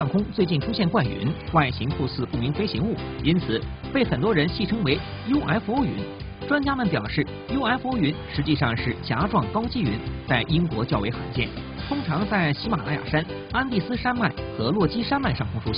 上空最近出现怪云，外形酷似不明飞行物，因此被很多人戏称为 UFO 云。专家们表示，UFO 云实际上是夹状高积云，在英国较为罕见，通常在喜马拉雅山、安第斯山脉和洛基山脉上空出现。